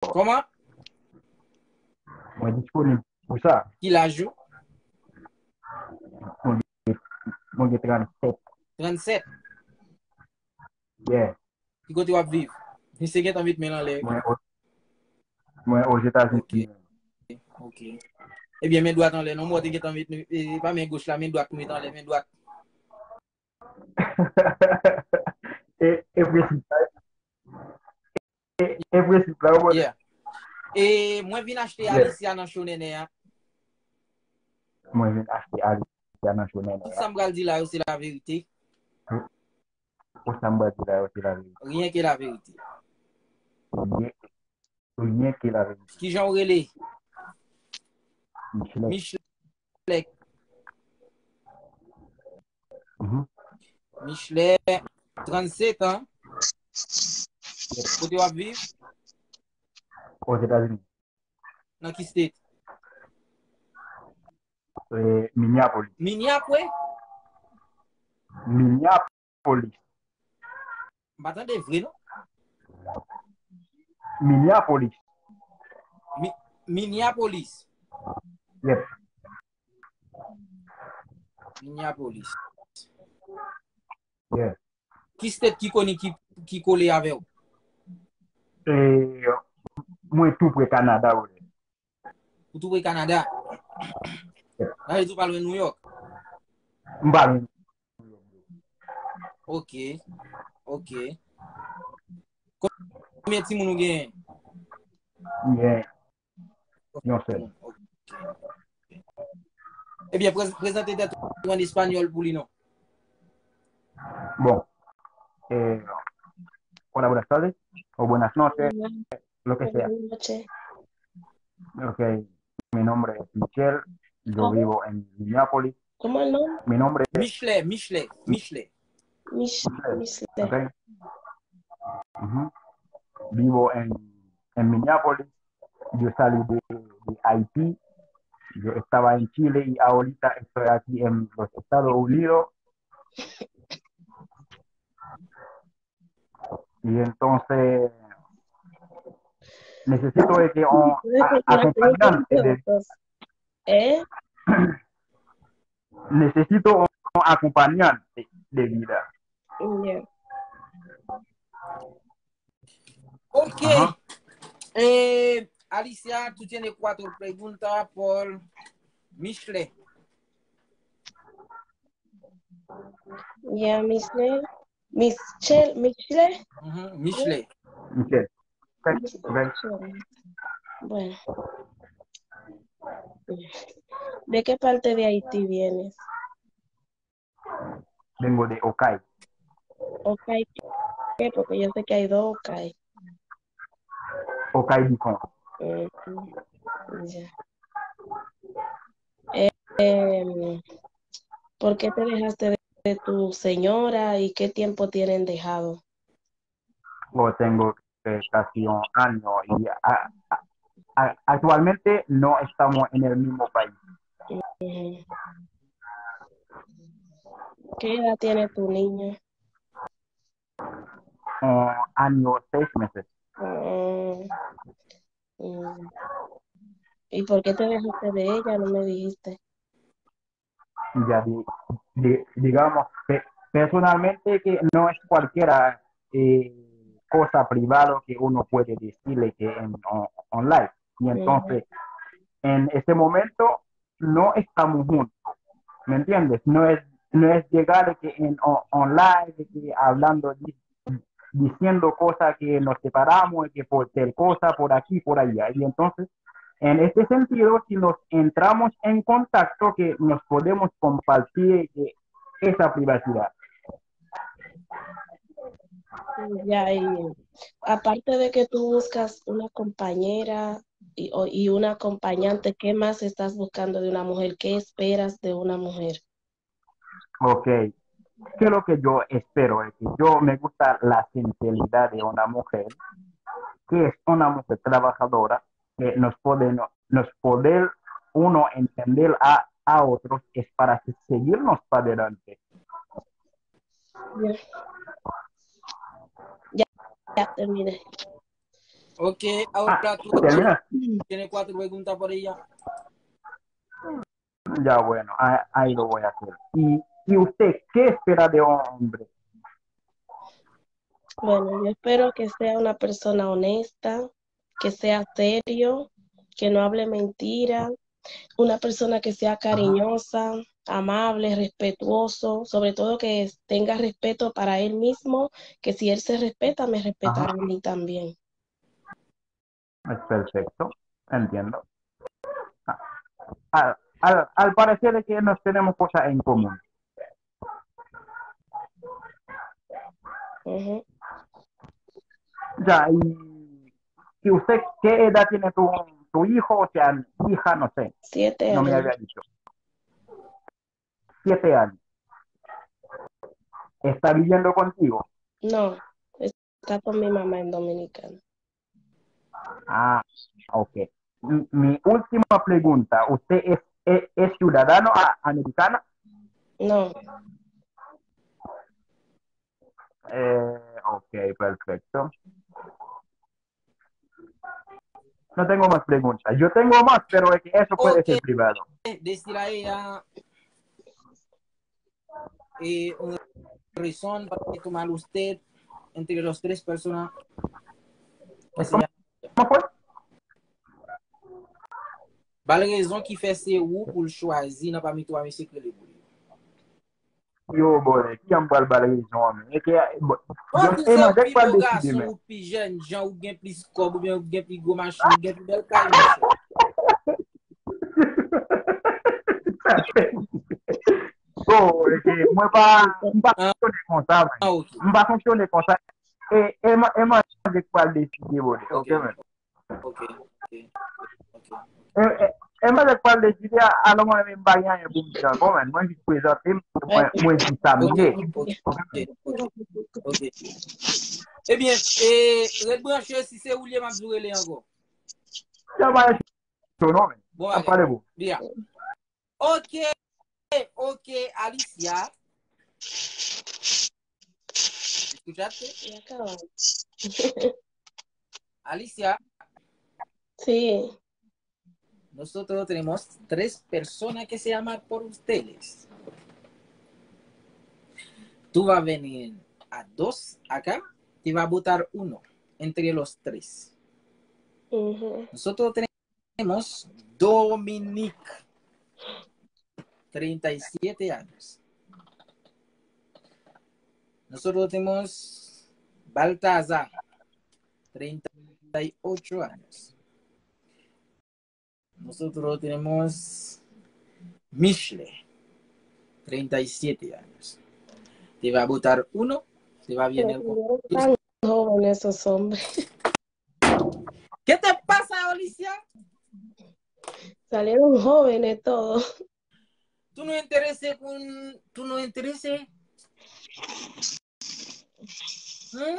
Koman? Mwen disponib pou sa. Ki la jou? Mwen ge 37. 37? Yeah. Ki kote wap viv? Ni se get anvit men lan le? Mwen o jeta zin. Ok. Ebyen men doat an le. Non mwen te gen tan vit. E pa men gouch la. Men doat mwen an le. Men doat. E presi. E presi. E, e Impresif la ou. Yeah. E mwen vin achete Alicia nan shonene ya. Mwen vin achete Alicia nan shonene ya. Tout sa mbral di la yo se la verite? Tout sa mbral di la yo se la verite? Rien ke la verite. Rien ke la verite. Ki jan rele? Michelek. Michelek. 37 mhm. an. Kote wap viv? O, Etats-Unis. Nan ki state? E, Minneapolis. Minneapolis? Minneapolis. Batan de vre nou? Minneapolis. Mi, Minneapolis. Yep. Minneapolis. Yes. Ki state ki koni ki, ki kole ave ou? E, mwen tou pre Kanada ou. Ou tou pre Kanada? A, e tou palwe New York? Mba. Ok, ok. Kome ti moun ou gen? Gen. Yon sel. Ebyen, prezante te ou an espanyol pou li nou. Bon. Eh, hola, buenas tardes. O buenas noches. Lo que sea. Buenas noches. Ok. Mi nombre es Michelle. Yo ¿Cómo? vivo en Minneapolis. ¿Cómo el nombre? Mi nombre es Michelet, Michelet, Michelet. Mich Misle. Ok. Ujú. Vivo en, en Minneapolis. Yo salí de, de Haití. Yo estaba en Chile y ahorita estoy aquí en los Estados Unidos. Y entonces necesito de que un a- acompañante de- ¿Eh? necesito un acompañante de vida. Ya. Ok. Eh, Alicia, tú tienes cuatro preguntas por Michelet. Ya, Misle. Michelle, Michelle. Ujú, Michelet. Michelle. Ok, ok. Bueno. ¿De qué parte de Haití vienes? Vengo de Okai. Okay. ¿Qué? Porque yo sé que hay dos. Okai Dicon. Ujú. Ya. Eh, em, ¿por qué te dejaste de, de tu señora y qué tiempo tienen dejado? Lo tengo eh, casi un año y a- a- a- actualmente no estamos en el mismo país. ¿Qué edad tiene tu niño? Un año, seis meses. Mm, mm. ¿Y por qué te dejaste de ella? No me dijiste. Ya di- di- digamos, pe- personalmente que no es cualquiera eh, cosa privada que uno puede decirle que en on- online. Y entonces, en este momento no estamos juntos. ¿Me entiendes? No es, no es llegar que en o- online, que hablando, di- diciendo cosas que nos separamos, que por tal cosa, por aquí, por allá. Y entonces, en este sentido, si nos entramos en contacto, que nos podemos compartir eh, esa privacidad. Ya, y aparte de que tú buscas una compañera y, y una acompañante, ¿qué más estás buscando de una mujer? ¿Qué esperas de una mujer? Ok. ¿Qué es lo que yo espero? Es que yo me gusta la sinceridad de una mujer, que es una mujer trabajadora, que nos puede, no- nos poder uno entender a, a otros, es para seguirnos para adelante. Ya, ya terminé. Ok, ahora tú Termina. tienes cuatro preguntas por ella. Ya bueno, ahí, ahí lo voy a hacer. ¿Y, ¿Y usted qué espera de un hombre? Bueno, yo espero que sea una persona honesta, que sea serio, que no hable mentira, una persona que sea cariñosa, amable, respetuoso, sobre todo que tenga respeto para él mismo, que si él se respeta, me respetará a mí también. Es perfecto, entiendo. Ah, Al, al, al parecer es que nos tenemos cosas en común. Ya, y, ¿y usted qué edad tiene tu, tu hijo? O sea, hija, no sé, Siete no me años. había dicho. Siete años. ¿Está viviendo contigo? No, está con mi mamá en Dominicana. Ah, ok. Mi, mi última pregunta, ¿usted es, es, es ciudadano a- americano? No, Eh, ok, perfecto. No tengo más preguntas. Yo tengo más, pero es que eso puede Ok. ser privado. decir a ella eh, una razón para tomar usted entre los tres personas ¿Cómo? ¿Cómo fue? Bal rezon ki fè se ou pou l chwazi nan pa mi to a mese kre le pou li. yo boy, ki yon pal bal rezon amen. Eke, boy. Kon e ti se pi do gason ou pi jen, jan ou gen plis kob, ou gen plis go machin, ou gen plis bel kal mwen. Bo, eke, mwen pa, mwen pa fonksyone kon sa men. Ah, mwen pa fonksyone kon sa. E, eman, eman dek pal deside boy. Ok men. Ok, ok, ok. E, e. Mwen dek pal de jide, alon mwen mwen bayan yon pou mwen jan kon men. Mwen jit prezante, mwen jit samye. Ok. Ebyen, eh e, red branche si se ou liye mabzure le ango? Yon bayan chou non men. Bon, ale. Bia. Ok. Ok, Alicia. Escuchaste? Alicia. Si. Nosotros tenemos tres personas que se llaman por ustedes. Tú vas a venir a dos acá, te va a votar uno entre los tres. ujú. Nosotros tenemos Dominique, 37 años. Nosotros tenemos Baltazar, 38 años. Nosotros tenemos Mishle, 37 años. Te va a votar uno, te va bien el... Tan jóvenes esos hombres. ¿Qué te pasa, Alicia? Salieron jóvenes todos. Tú no intereses con... Tú no intereses... ¿Mm?